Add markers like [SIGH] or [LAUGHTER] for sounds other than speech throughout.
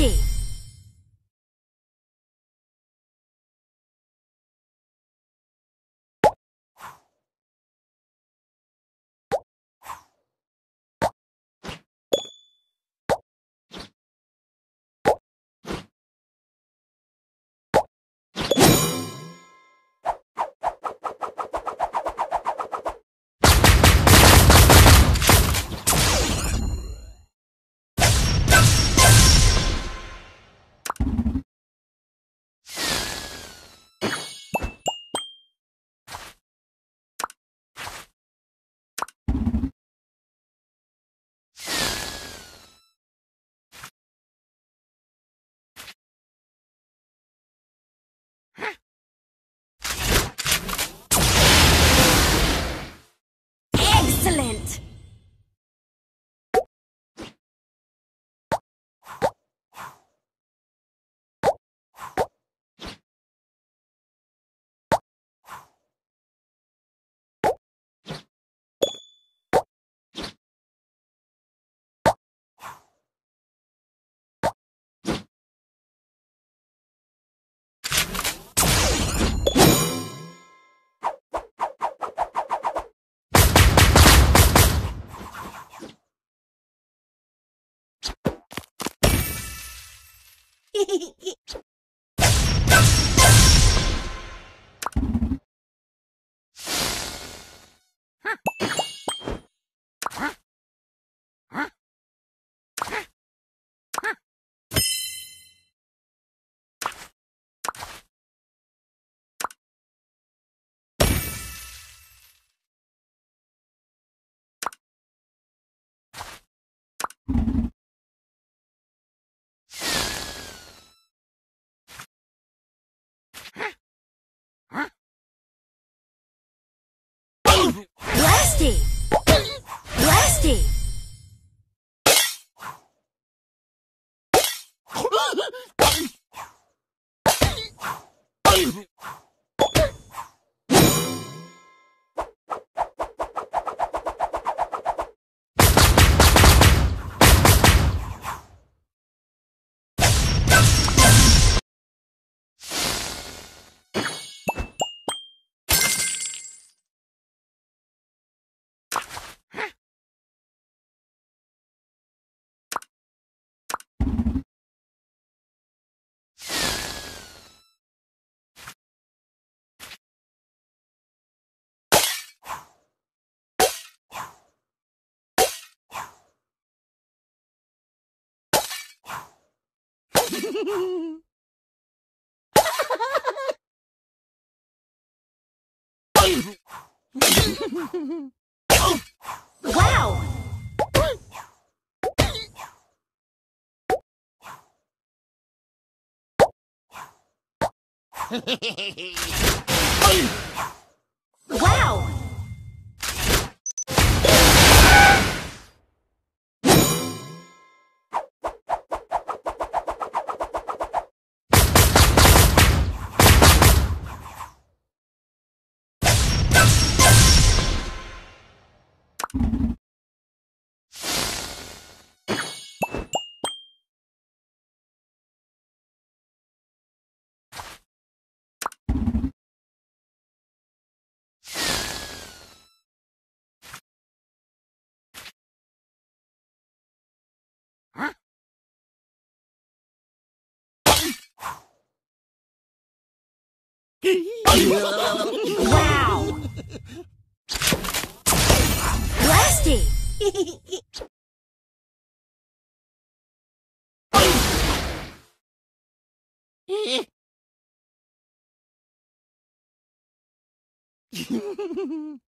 ti. Blasty! Blasty! wow! Hehehehe Wow! [LAUGHS] Blasty! Blasty! [LAUGHS]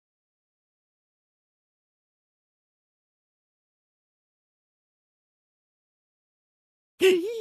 [LAUGHS]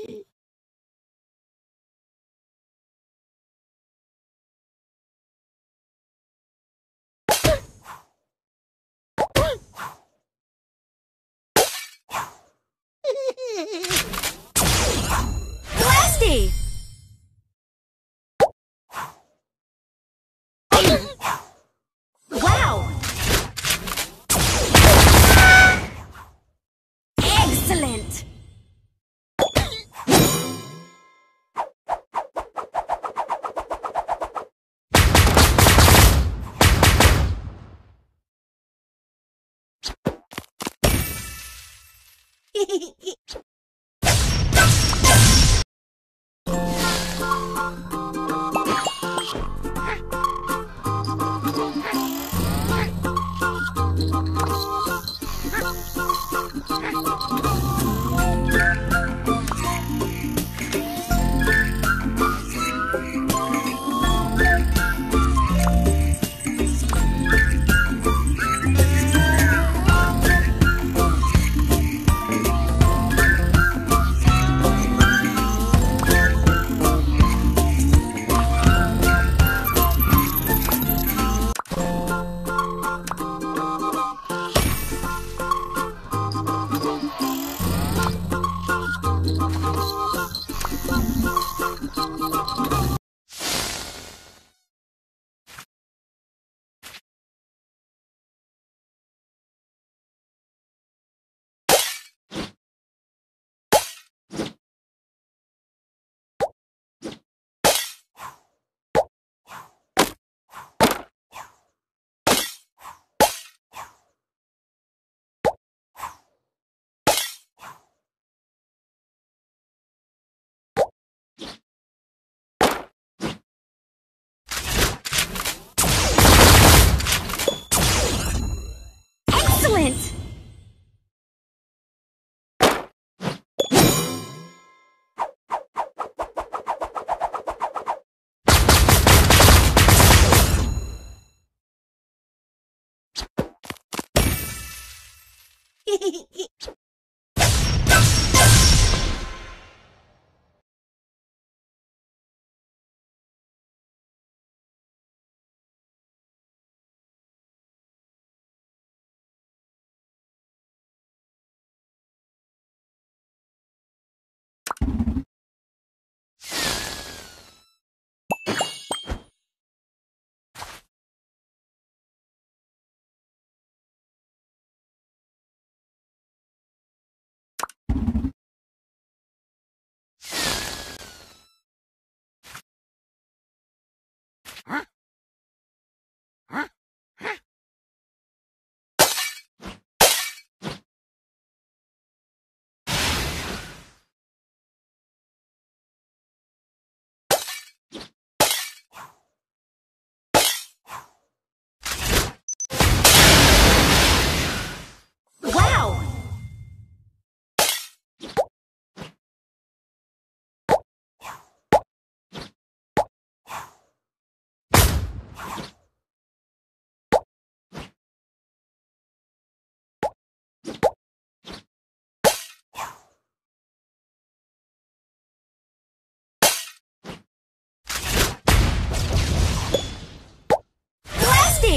Wow!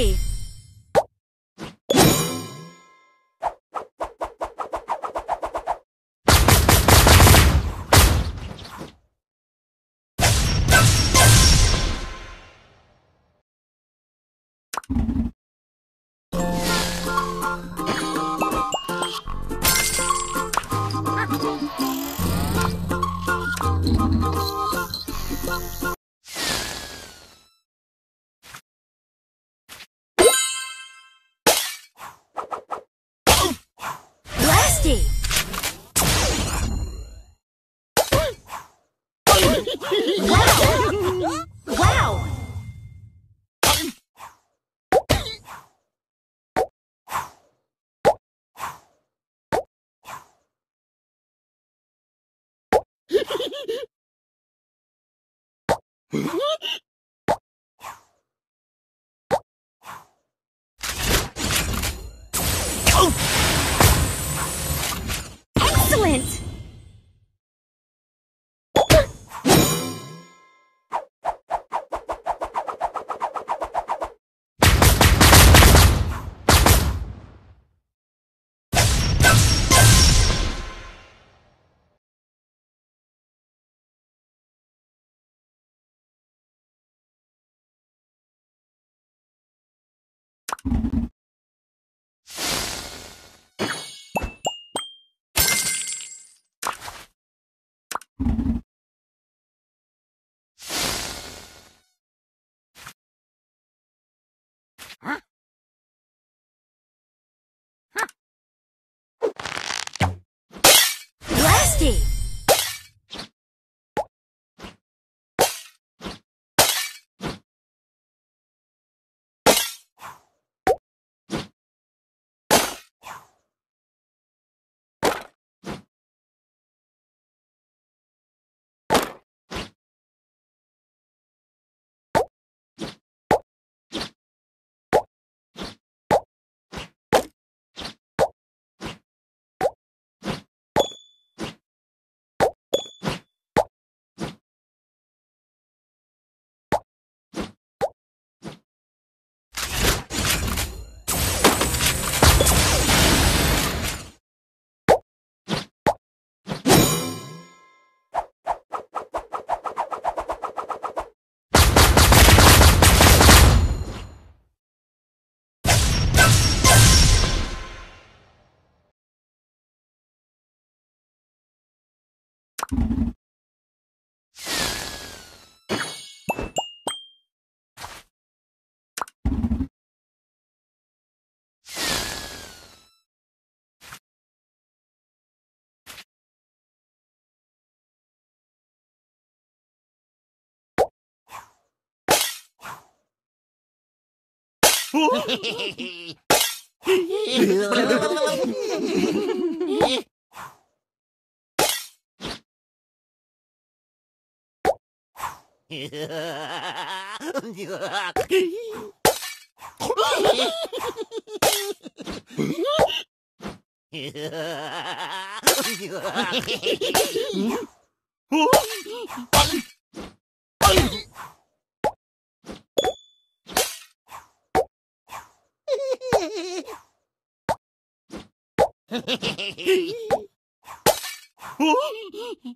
Blasty! Excellent! Oh! Oh!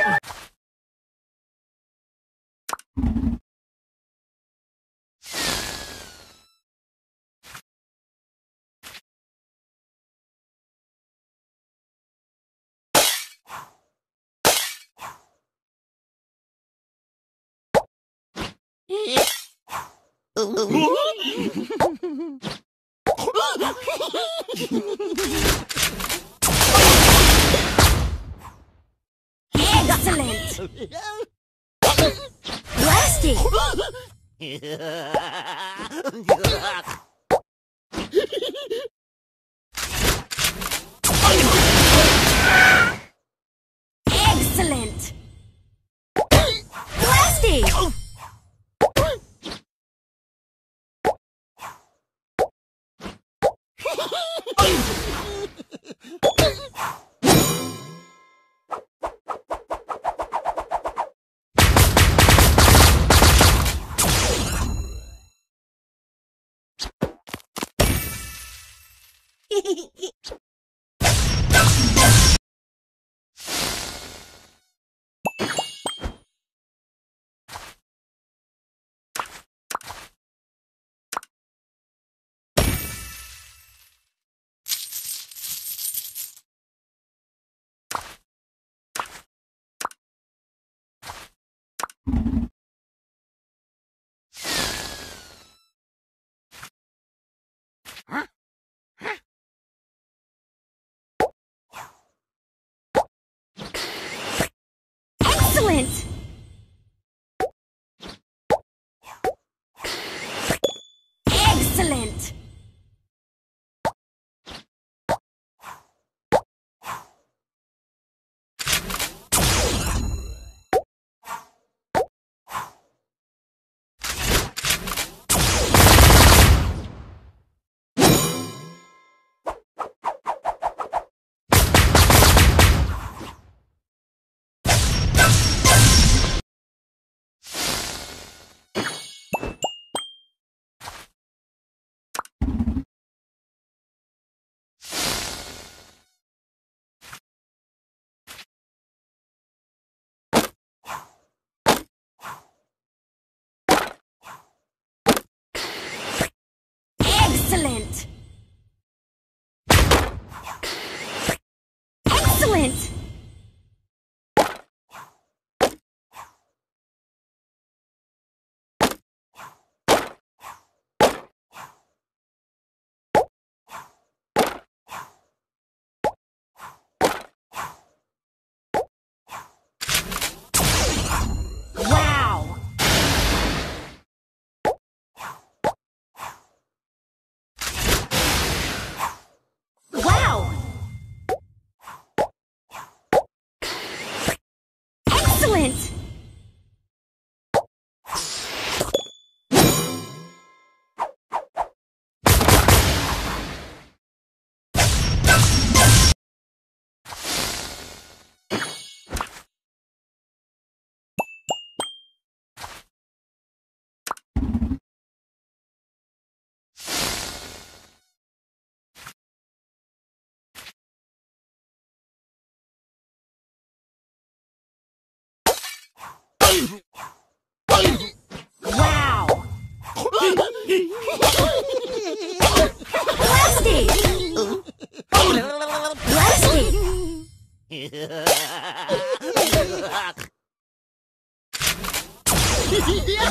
Excellent! Blasting! [LAUGHS]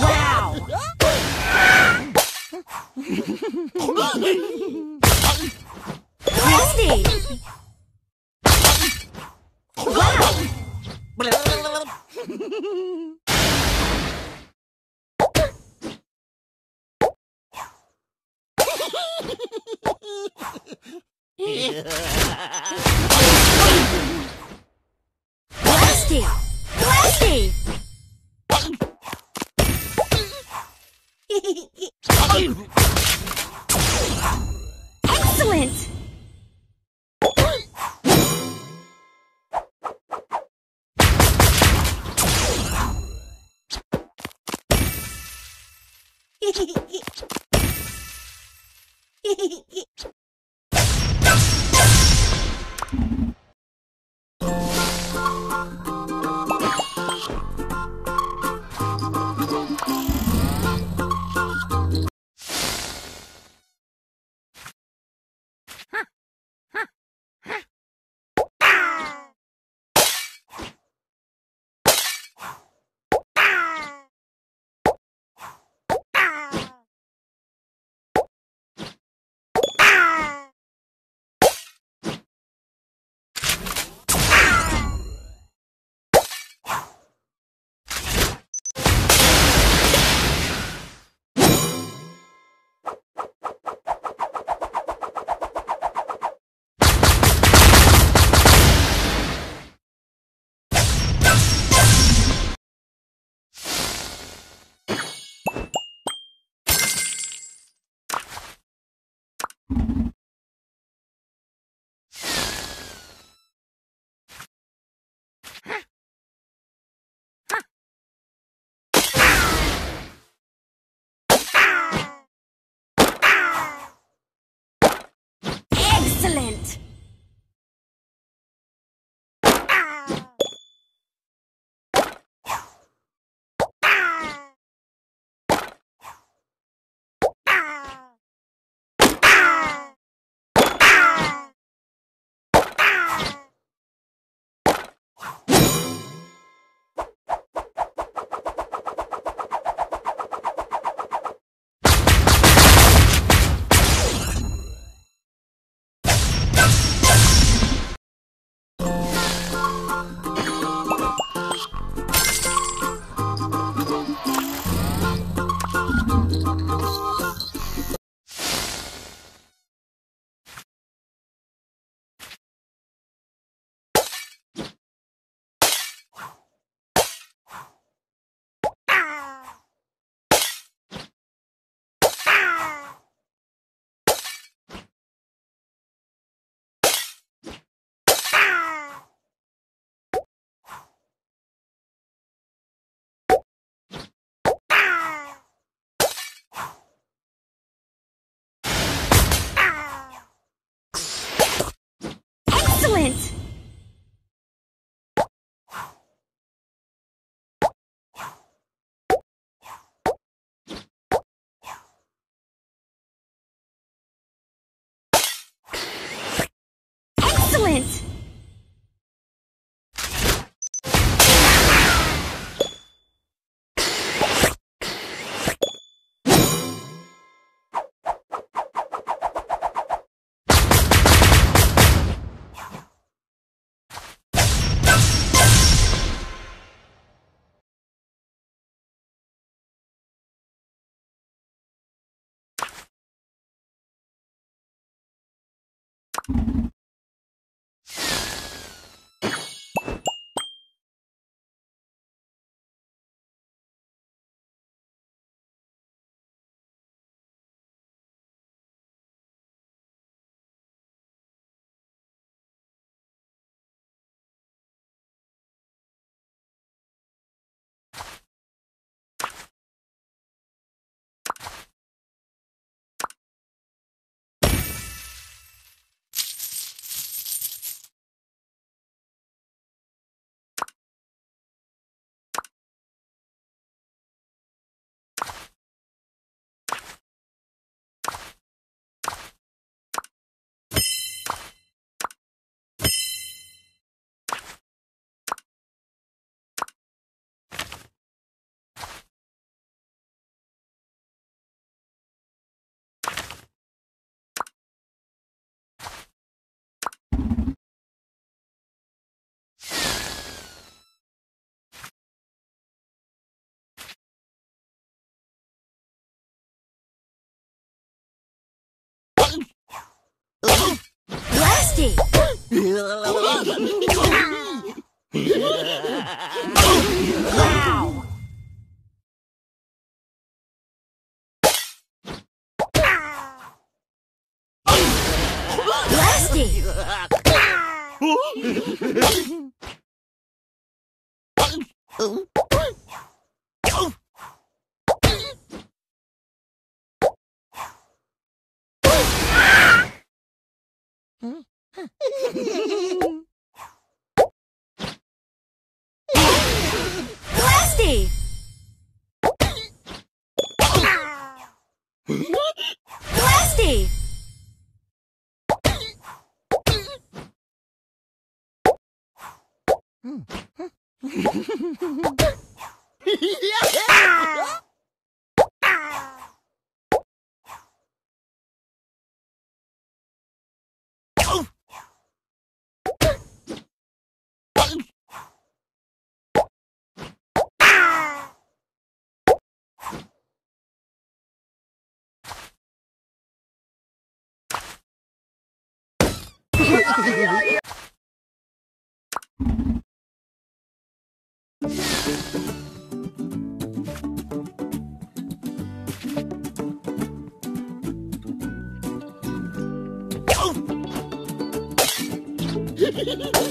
wow! Rusty! wow! Yeah. Blasty! Wow! [LAUGHS] [LAUGHS] Yeah, yeah, yeah. Oh!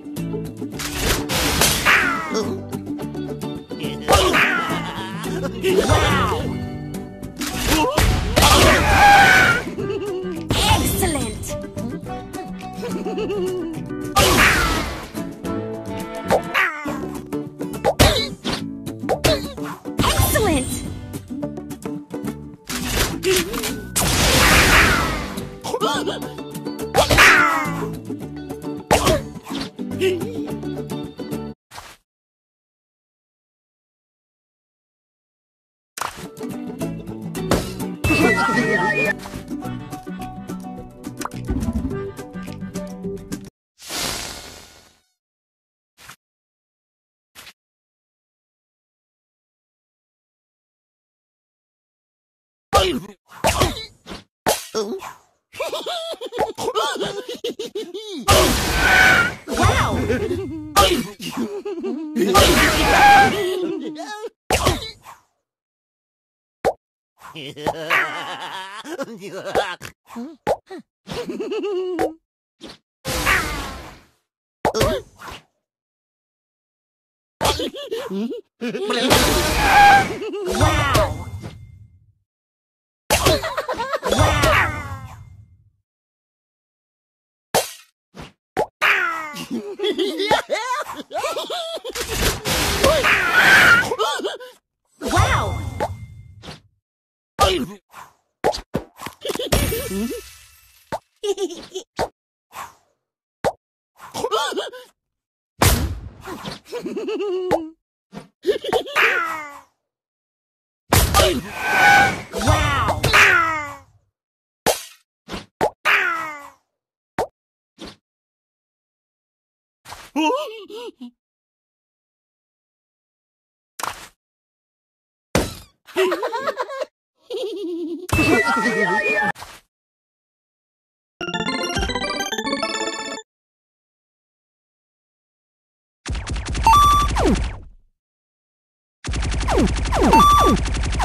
Wow! Wow! Yeah, yeah, yeah.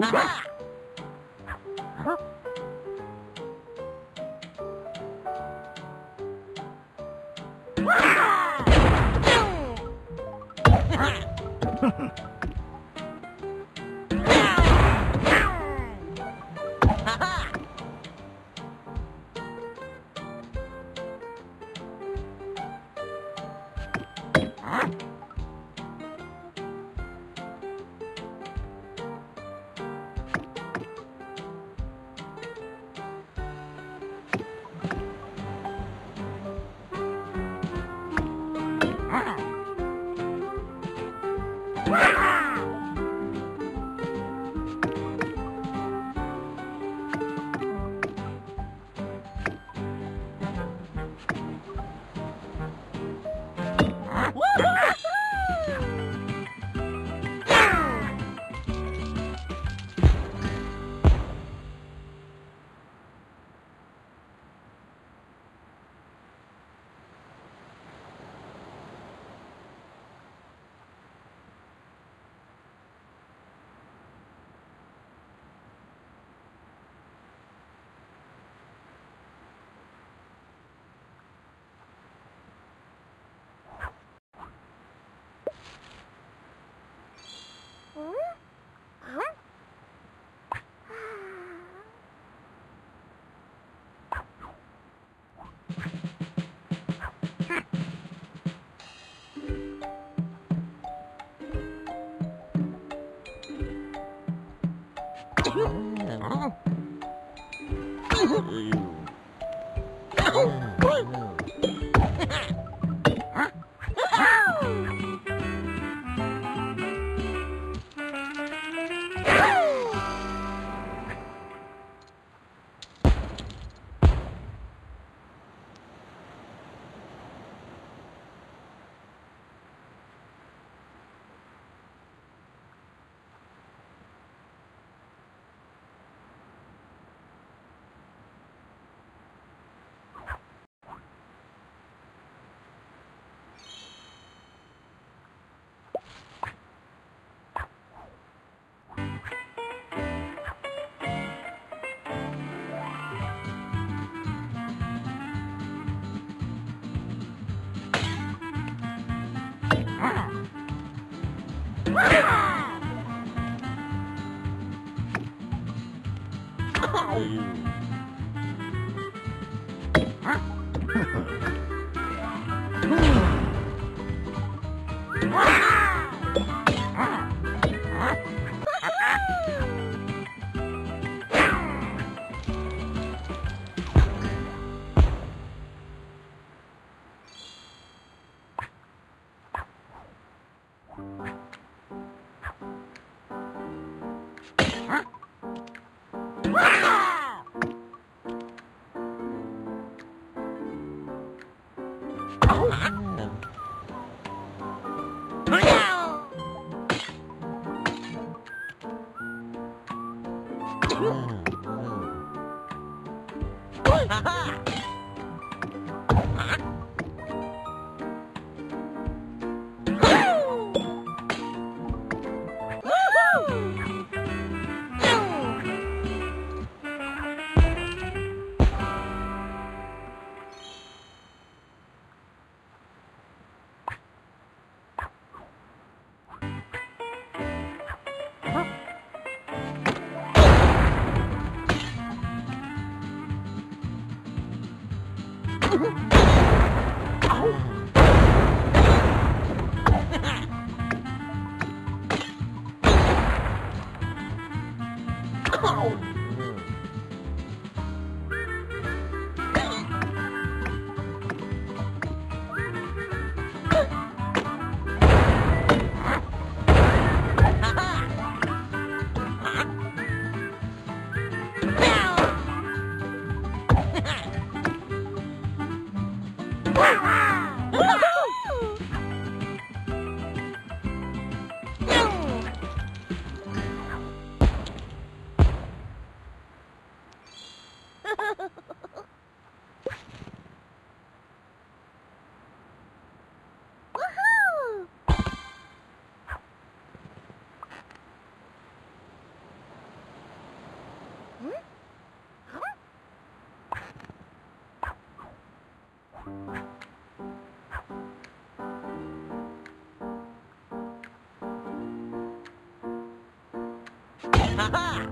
Ha ha ha! Wow! Ooh. Ow! 啊哈。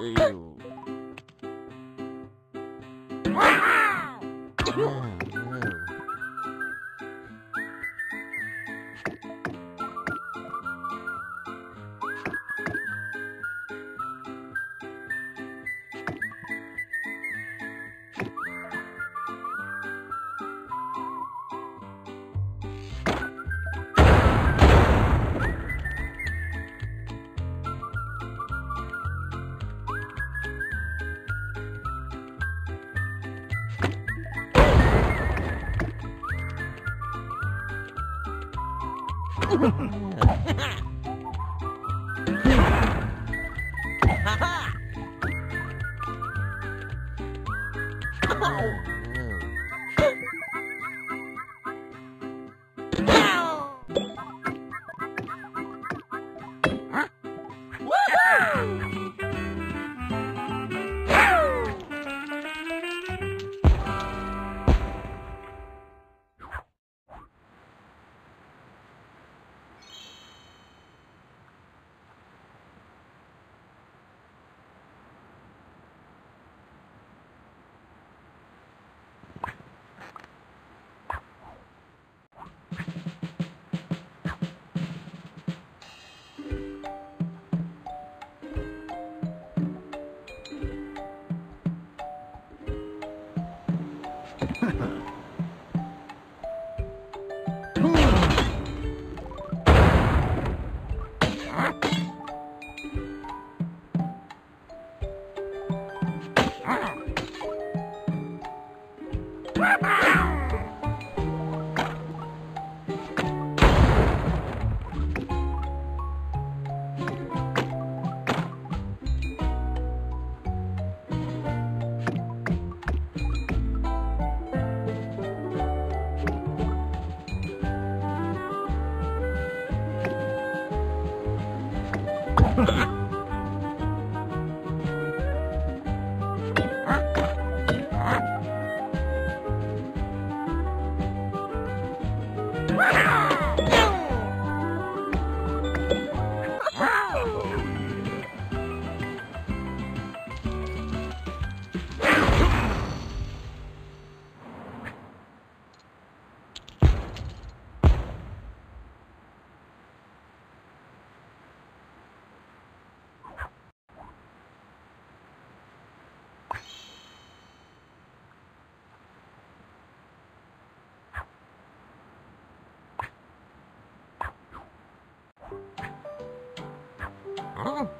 Ew. うん。